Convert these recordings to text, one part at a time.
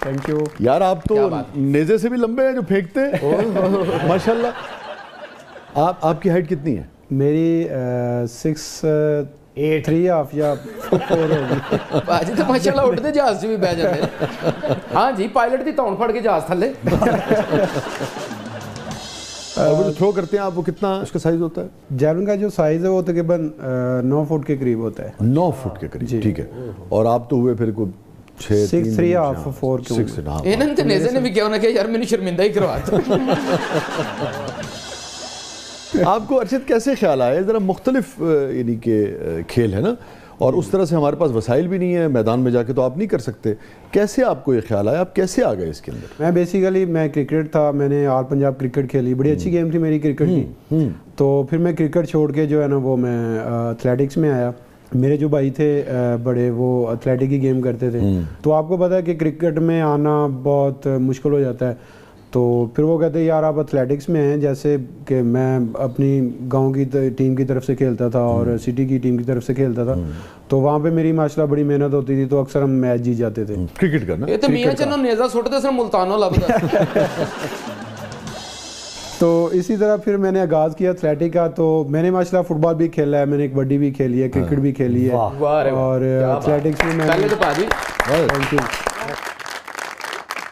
Thank you यार आप तो नेजे से भी लंबे हैं जो फेंकते हैं माशाल्लाह आप आपकी हाइट कितनी है मेरी सिक्स एट थ्री हाफ या फोर होगी ਭਾਜੀ ਤੇ ਮਾਸ਼ਾਅੱਲਾ ਉੱਡਦੇ ਜਹਾਜ਼ 'ਚ ਵੀ ਬਹਿ ਜਾਂਦੇ ਨੇ ਹਾਂ ਜੀ ਪਾਇਲਟ ਦੀ ਧੌਣ ਫੜ ਕੇ ਜਹਾਜ਼ ਥੱਲੇ और वो जो थ्रो करते हैं आप वो कितना उसका साइज होता है जैवलिन का जो साइज़ है वो तकरीबन नौ फुट के करीब होता है नौ फुट के करीब ठीक है और आप तो हुए फिर कोई आपको अर्शद कैसे ख्याल आया? ज़रा मुख्तलिफ़ के खेल है ना? और उस तरह से हमारे पास वसाइल भी नहीं है मैदान में जाके तो आप नहीं कर सकते। कैसे आपको ये ख्याल आया? आप कैसे आ गए इसके अंदर? मैं बेसिकली मैं क्रिकेट था मैंने आल पंजाब क्रिकेट खेली। बड़ी अच्छी हम्म। गेम थी मेरी क्रिकेट की। हम्म, हम्म। तो फिर मैं क्रिकेट छोड़ के जो है ना वो मैं एथलेटिक्स में आया। मेरे जो भाई थे बड़े वो एथलेटिक गेम करते थे। हम्म। तो आपको पता है कि क्रिकेट में आना बहुत मुश्किल हो जाता है। तो फिर वो कहते यार आप एथलेटिक्स में हैं जैसे कि मैं अपनी गाँव की टीम की तरफ़ से खेलता था और हम्म। सिटी की टीम की तरफ़ से खेलता था। हम्म। तो वहाँ पे मेरी माशाला बड़ी मेहनत होती थी तो अक्सर हम मैच जीत जाते थे। क्रिकेट का ना? ये तो मियाँ चलो नेजा सुटते सर मुल्तानो लगता तो इसी तरह फिर मैंने आगाज़ किया एथलेटिक का तो मैंने माशाल्लाह फुटबॉल भी खेला है मैंने कबड्डी भी खेली है क्रिकेट हाँ। भी खेली है। और एथलेटिक्स में मैंने थैंक यू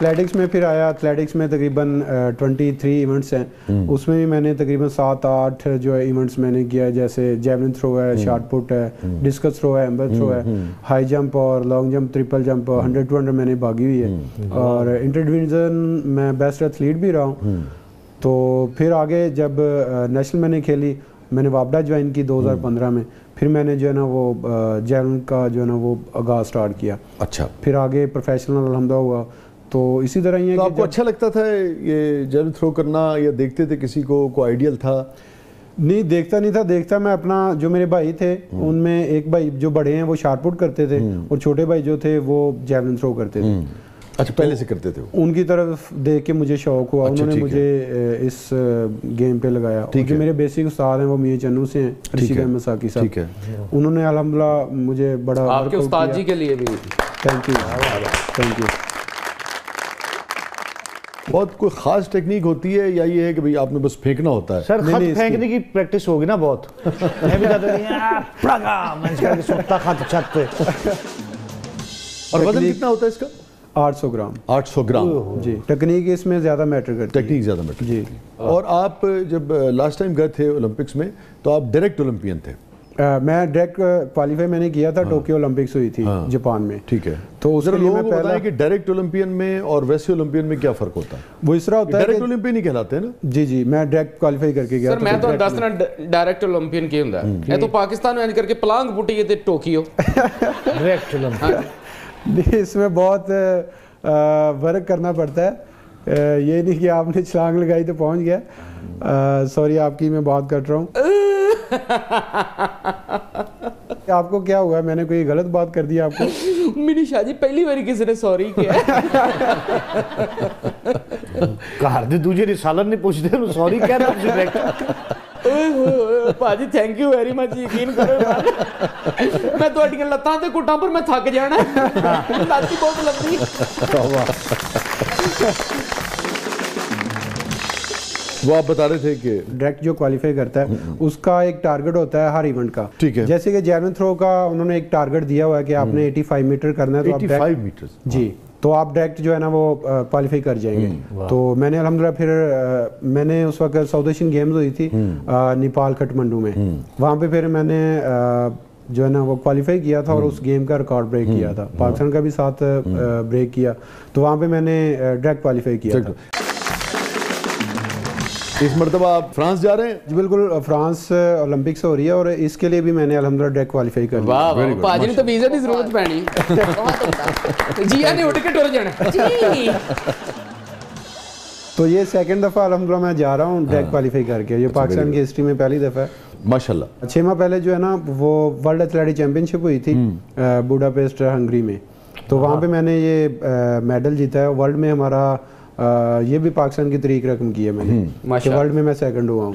एथलेटिक्स में फिर आया एथलेटिक्स में तकरीबन ट्वेंटी थ्री इवेंट्स हैं। हम्म। उसमें भी मैंने तकरीबन सात आठ जो है इवेंट्स मैंने किया है जैसे जेवलिन थ्रो है हम्म। शार्ट पुट है हम्म। डिस्कस थ्रो है एम्बर थ्रो है हाई जंप और long jump triple jump hundred two hundred मैंने भागी हुई है। और इंटरडिविजन मैं बेस्ट एथलीट भी रहा हूँ। तो फिर आगे जब नेशनल मैंने खेली मैंने वापडा ज्वाइन की 2015 में फिर मैंने जो है ना वो जेवलिन का जो है ना वो आगाज़ स्टार्ट किया। अच्छा। फिर आगे प्रोफेशनल अलहमदा हुआ। तो इसी तरह ही है तो कि आपको अच्छा लगता था ये जेवलिन थ्रो करना या देखते थे किसी को कोई आइडियल था? नहीं देखता नहीं था। देखता मैं अपना जो मेरे भाई थे उनमें एक भाई जो बड़े हैं वो शार्टपुट करते थे और छोटे भाई जो थे वो जेवलिन थ्रो करते थे। अच्छा पहले से करते थे वो? उनकी तरफ़ देख के मुझे शौक हुआ अच्छा, उन्होंने मुझे इस गेम पे लगाया। ठीक जो मेरे बेसिक उस्ताद हैं वो मियाँ चन्नू से हैं रशीद है। अहमद साकी साहब। ठीक है। उन्होंने अल्हम्दुलिल्लाह मुझे बड़ा आपके उस्ताद जी के लिए भी। थैंक यू थैंक यू बहुत कोई खास टेक्निक होती है या ये है कि भाई आपने बस फेंकना होता है? सर खत फेंकने की प्रैक्टिस होगी ना बहुत। मैं भी कहता था "यार, प्रगा मैं इसका सुट्टा खत छत पे और वज़न कितना होता है इसका? 800 ग्राम। 800 ग्राम। जी टेक्निक इसमें ज़्यादा मैटर करती टेक्निक ज़्यादा मैटर जी। और आप जब लास्ट टाइम गए थे ओलंपिक्स में तो आप डायरेक्ट ओलंपियन थे। आ, मैं डायरेक्ट क्वालिफाई मैंने किया था टोक्यो हाँ, ओलंपिक्स हुई थी हाँ, जापान में। ठीक है। तो उस लिए मैं पहला कि डायरेक्ट ओलंपियन में और वैसे ओलंपियन में क्या फ़र्क होता है? वो इस तरह होता है डायरेक्ट ओलंपियन ही कहलाते हैं ना? जी जी मैं डायरेक्ट क्वालिफाई करके गया सर तो मैं तो 10 मिनट डायरेक्ट ओलंपियन के ਹੁੰਦਾ ਹੈ तो पाकिस्तान में आकर के प्लांग बूटी थे टोक्यो डायरेक्ट ओलंपियन इसमें बहुत वर्क करना पड़ता है अ, ये नहीं कि आपने छलांग लगाई तो पहुंच गया सॉरी आपकी मैं बात कर रहा हूँ आपको क्या हुआ मैंने कोई गलत बात कर दी आपको ਮਿਨੀ ਸ਼ਾਹ ਜੀ ਪਹਿਲੀ ਵਾਰੀ ਕਿਸੇ ਨੇ ਸੌਰੀ ਕਿਹਾ ਘਰ ਦੇ ਦੂਜੇ ਰਿਸਾਲਰ ਨੇ ਪੁੱਛਦੇ ਨੂੰ ਸੌਰੀ ਕਹਿਣਾ ਤੁਸੀਂ ਡਾਇਰੈਕਟ ਓਏ ਹੋਏ ਹੋਏ ਭਾਜੀ ਥੈਂਕ ਯੂ ਵੈਰੀ ਮਚ ਯਕੀਨ ਕਰੋ ਮੈਂ ਤੁਹਾਡੀਆਂ ਲੱਤਾਂ ਤੇ ਕੁੱਟਾਂ ਪਰ ਮੈਂ ਥੱਕ ਜਾਣਾ ਲੱਤ ਹੀ ਬਹੁਤ ਲੰਬੀ वो आप बता रहे थे कि डायरेक्ट जो क्वालिफाई करता है उसका एक टारगेट होता है हर इवेंट का ठीक है। जैसे कि जैवलिन थ्रो का उन्होंने एक टारगेट दिया हुआ है कि आपने 85 मीटर करना है तो आप 85 direct- मीटर जी तो आप डायरेक्ट जो है ना वो क्वालिफाई कर जाएँगे। तो मैंने अलहमदिल्ला फिर आ, मैंने उस वक्त साउथ एशियन गेम्स हुई थी नेपाल खटमंडू में। वहाँ पे फिर मैंने आ, जो है ना वो क्वालिफाई किया था और उस गेम का रिकॉर्ड ब्रेक किया था। पाकिस्तान का भी साथ ब्रेक किया। तो वहाँ पे मैंने डायरेक्ट क्वालिफाई किया था। इस मरतबा आप फ्रांस जा रहे हैं जी बिल्कुल फ्रांस ओलंपिक्स हो रही है और इसके लिए भी मैंने अलहमदिल्ला डायरेक्ट क्वालिफाई कर लिया ਵਾਹ Very ਵਾਹ good, ਭਾਜੀ ਨੂੰ ਤਾਂ ਵੀਜ਼ੇ ਦੀ ਜ਼ਰੂਰਤ ਪੈਣੀ ਜੀਆ ਨੇ ਉੱਡ ਕੇ ਟੁਰ ਜਾਣਾ ਜੀ तो ये सेकंड दफ़ा अलहमदिल्ला मैं जा रहा हूँ डायरेक्ट क्वालिफाई करके ये पाकिस्तान की हिस्ट्री में पहली दफ़ा है माशाल्लाह छः माह पहले जो है ना वो वर्ल्ड एथलेटिक चैंपियनशिप हुई थी बुडापेस्ट हंगरी में तो वहाँ पे मैंने ये मेडल जीता है वर्ल्ड में हमारा अ, ये भी पाकिस्तान की तरीक रकम की है मैंने। कि वर्ल्ड में मैं सेकंड हुआ हूँ।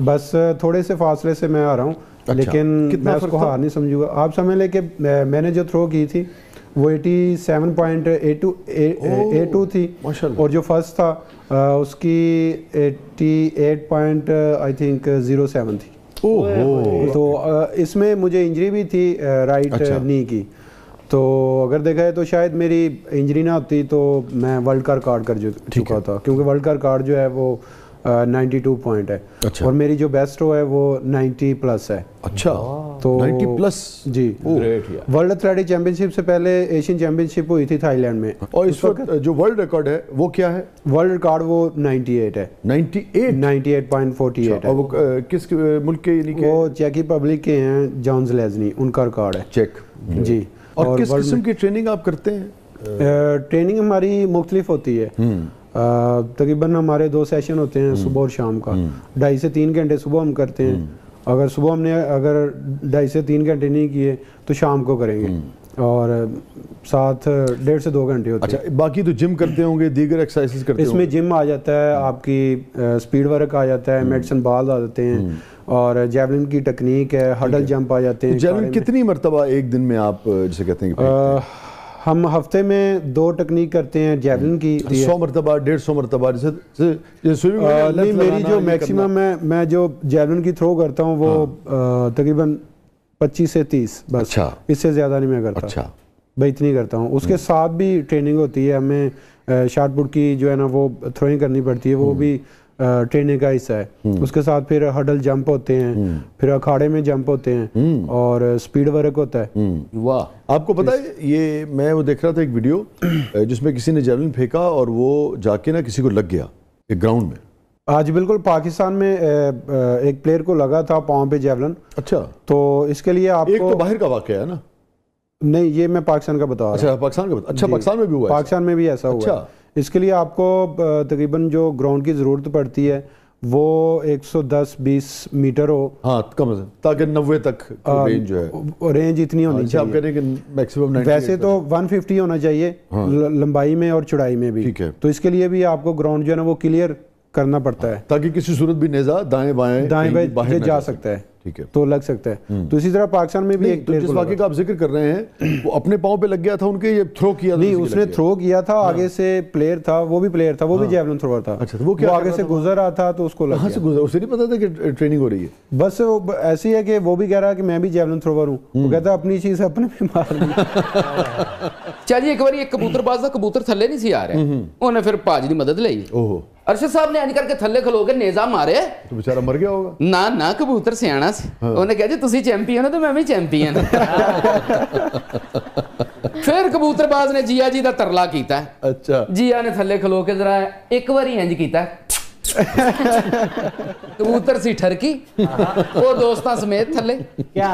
बस थोड़े से फासले से मैं आ रहा हूँ अच्छा, लेकिन मैं उसको हार नहीं समझूँगा। आप समझ लें कि मैंने जो थ्रो की थी वो 87.82 A2 थी। और जो फ़र्स्ट था उसकी 88 पॉइंट आई थिंक 07 थी। ओहो तो इसमें मुझे इंजरी भी थी राइट अच्छा। नी की। तो अगर देखा जाए तो शायद मेरी इंजरी ना होती तो मैं वर्ल्ड का रिकॉर्ड कर चुका था क्योंकि वर्ल्ड का रिकॉर्ड जो है वो नाइन्टी टू पॉइंट है। अच्छा। और मेरी जो बेस्ट रो है वो 90 प्लस है। अच्छा। तो 90 प्लस जी। ग्रेट वर्ल्ड एथलेटिक चैंपियनशिप से पहले एशियन चैंपियनशिप हुई थी थाईलैंड में। और इस वक्त जो वर्ल्ड रिकॉर्ड है वो क्या है? वर्ल्ड रिकॉर्ड वो 98 है। 98 98.48 और है। वो किस मुल्क के वो चेक रिपब्लिक के हैं जॉन्स लेजनी उनका रिकॉर्ड है। चेक जी। और, किस किस्म की ट्रेनिंग आप करते हैं? ट्रेनिंग हमारी मुख्तलिफ़ होती है। तकरीबन हमारे दो सेशन होते हैं सुबह और शाम का। ढाई से तीन घंटे सुबह हम करते हैं। अगर सुबह हमने अगर ढाई से तीन घंटे नहीं किए तो शाम को करेंगे। और साथ डेढ़ से दो घंटे होते हैं। अच्छा बाकी तो जिम करते होंगे दीगर एक्सरसाइजेस करते इसमें जिम आ जाता है आपकी स्पीड वर्क आ जाता है मेडिसिन बाल आ जाते हैं। और जेवलिन की टेक्निक है हडल जंप आ जाते हैं जेवलिन कितनी मरतबा एक दिन में आप अ, जिसे कहते हैं कि हम हफ़्ते में दो टेक्निक करते हैं जेवलिन की। सौ मरतबा डेढ़ सौ मरतबा जैसे नहीं मेरी जो मैक्सिमम है मैं जो जेवलिन की थ्रो करता हूँ वो अ, तकरीबन 25 से 30 बस। अच्छा। इससे ज़्यादा नहीं मैं करता। अच्छा। भाई इतनी करता हूँ। उसके साथ भी ट्रेनिंग होती है हमें शॉर्ट पुट की जो है ना वो थ्रोइंग करनी पड़ती है वो भी ट्रेनिंग का हिस्सा है। उसके साथ फिर हडल जंप होते हैं फिर अखाड़े में जंप होते हैं और स्पीड वर्क होता है। वाह। आपको पता है ये मैं वो देख रहा था एक वीडियो जिसमें किसी ने जेवलिन फेंका और वो जाके ना किसी को लग गया एक ग्राउंड में। आज बिल्कुल पाकिस्तान में एक प्लेयर को लगा था पाँव पे जेवलिन। अच्छा। तो इसके लिए एक आपको तो बाहर का वाक्य है ना? नहीं ये मैं पाकिस्तान का बता रहा हूँ। अच्छा पाकिस्तान का अच्छा पाकिस्तान में भी हुआ पाकिस्तान में भी ऐसा हुआ अच्छा। है इसके लिए आपको तकरीबन जो ग्राउंड की ज़रूरत पड़ती है वो 110-20 मीटर हो। हाँ कम से ताकि नब्बे तक रेंज जो है। रेंज इतनी होनी अच्छा आप कह चाहिए रहे हैं कि मैक्सिमम वैसे तो 150 होना चाहिए ल- लंबाई में और चौड़ाई में भी। ठीक है। तो इसके लिए भी आपको ग्राउंड जो है ना वो क्लियर करना पड़ता है ताकि किसी सूरत भी नेजा दाएँ बाएँ दाएँ बाएँ जा सकता है। ठीक है। तो लग सकता है। हम्म। तो इसी तरह पाकिस्तान में भी एक तो जिस वाकई का आप ज़िक्र कर रहे हैं वो अपने पाँव पे लग गया था उनके ये थ्रो किया नहीं उसने थ्रो किया था हाँ। आगे से प्लेयर था वो भी प्लेयर था वो भी हाँ। जेवलिन थ्रोअर था। अच्छा तो वो क्या आगे से गुजर रहा था तो उसको लगा से गुजर? उसे नहीं पता था कि ट्रेनिंग हो रही है। बस वो ऐसी है कि वो भी कह रहा है कि मैं भी जेवलिन थ्रोअर हूँ। वो हम्म। कहता अपनी चीज़ अपने पे चलिए एक बार ये कबूतरबाज का कबूतर थले नहीं सी आ रहे। हम्म, उन्हें फिर पाज की मदद ली। ओहो। ਅਰਸ਼ਦ ਸਾਹਿਬ ਨੇ ਐਂ ਕਰਕੇ ਥੱਲੇ ਖਲੋ ਕੇ ਨੇਜ਼ਾ ਮਾਰੇ। ਤੂੰ ਵਿਚਾਰਾ ਮਰ ਗਿਆ ਹੋਗਾ ਨਾ ਨਾ ਕਬੂਤਰ ਸਿਆਣਾ ਸੀ। ਉਹਨੇ ਕਿਹਾ ਜੀ ਤੁਸੀਂ ਚੈਂਪੀਅਨ ਹੋ ਤੇ ਮੈਂ ਵੀ ਚੈਂਪੀਅਨ ਫਿਰ ਕਬੂਤਰਬਾਜ਼ ਨੇ ਜੀਆ ਜੀ ਦਾ ਤਰਲਾ ਕੀਤਾ। ਅੱਛਾ। ਜੀਆ ਨੇ ਥੱਲੇ ਖਲੋ ਕੇ ਜ਼ਰਾ ਇੱਕ ਵਾਰੀ ਇੰਜ ਕੀਤਾ। ਕਬੂਤਰ ਸੀ ਠਰਕੀ ਉਹ ਦੋਸਤਾਂ ਸਮੇਤ ਥੱਲੇ क्या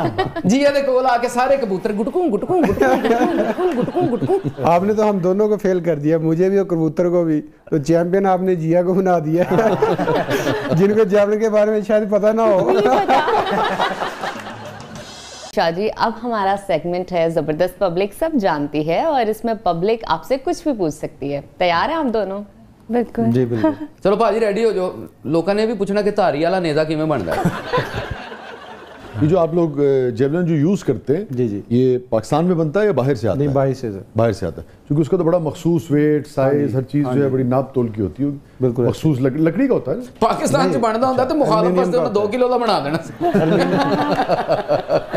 ਜੀਆ ਦੇ ਕੋਲ ਆ ਕੇ ਸਾਰੇ ਕਬੂਤਰ ਗੁਟਕੂ ਗੁਟਕੂ ਗੁਟਕੂ ਗੁਟਕੂ ਗੁਟਕੂ ਗੁਟਕੂ आपने तो हम दोनों को फेल कर दिया मुझे भी और कबूतर को भी तो चैंपियन आपने जिया को बना दिया जिनको जेवलिन के बारे में शायद पता ना हो शाह जी अब हमारा सेगमेंट है जबरदस्त पब्लिक सब जानती है और इसमें पब्लिक आपसे कुछ भी पूछ सकती है तैयार है आप दोनों बिल्कुल जी बिल्कुल ਚਲੋ ਭਾਜੀ ਰੈਡੀ ਹੋ ਜਾਓ ਲੋਕਾਂ ਨੇ ਵੀ ਪੁੱਛਣਾ ਕਿ ਧਾਰੀ ਵਾਲਾ ਨੇਜ਼ਾ ਕਿਵੇਂ ਬਣਦਾ ਹੈ ये जो आप लोग जेवलिन जो यूज करते हैं जी, जी। ये पाकिस्तान में बनता है या बाहर से आता नहीं है बाई से सर बाहर से आता है क्योंकि उसका तो बड़ा मखसूस वेट साइज हर चीज जो है बड़ी नाप तोल की होती है बिल्कुल ऐसे। मखसूस लक, लकड़ी का होता है ना ਪਾਕਿਸਤਾਨ ਚ ਬਣਦਾ ਹੁੰਦਾ ਤੇ ਮੁਖਾਲਫ Aluminium ਵਾਸਤੇ ਉਹਨੇ का 2 ਕਿਲੋ ਦਾ ਬਣਾ ਦੇਣਾ ਸੀ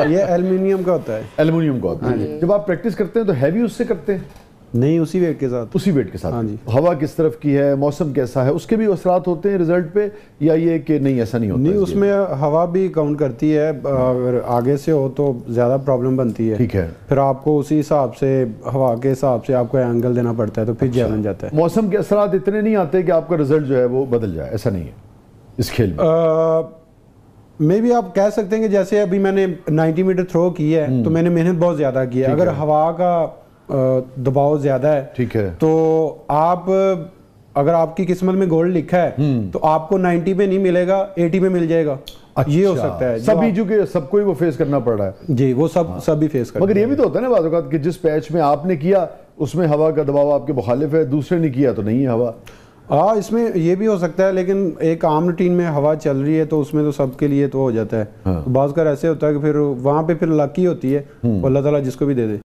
ये एल्युमिनियम का होता है एल्युमिनियम का होता है जब आप प्रैक्टिस करते हैं तो हैवी उससे करते हैं नहीं उसी वेट के साथ। उसी वेट के साथ। हाँ जी। हवा किस तरफ़ की है मौसम कैसा है उसके भी असरात होते हैं रिज़ल्ट पे या ये कि नहीं ऐसा नहीं होता? नहीं उसमें हवा भी काउंट करती है अगर आगे से हो तो ज़्यादा प्रॉब्लम बनती है। ठीक है। फिर आपको उसी हिसाब से हवा के हिसाब से आपको एंगल देना पड़ता है तो फिर जेवलिन जाता है। मौसम के असरात इतने नहीं आते कि आपका रिज़ल्ट जो है वो बदल जाए ऐसा नहीं है इस खेल में। मे भी आप कह सकते हैं कि जैसे अभी मैंने 90 मीटर थ्रो की है तो मैंने मेहनत बहुत ज़्यादा की है। अगर हवा का दबाव ज़्यादा है। ठीक है। तो आप अगर आपकी किस्मत में गोल्ड लिखा है तो आपको 90 पे नहीं मिलेगा 80 पे मिल जाएगा। अच्छा, ये हो सकता है। सभी जो कि सबको ही वो फेस करना पड़ रहा है। जी वो सब सब भी फेस करते मगर ये भी तो होता है ना बात कि जिस पैच में आपने किया उसमें हवा का दबाव आपके मुखालिफ है दूसरे ने किया तो नहीं है हवा। हाँ इसमें ये भी हो सकता है लेकिन एक आम रूटीन में हवा चल रही है तो उसमें तो सबके लिए तो हो जाता है। हाँ। तो बाज़ कर ऐसे होता है कि फिर वहाँ पे फिर लकी होती है वो अल्लाह ताला जिसको भी दे दे।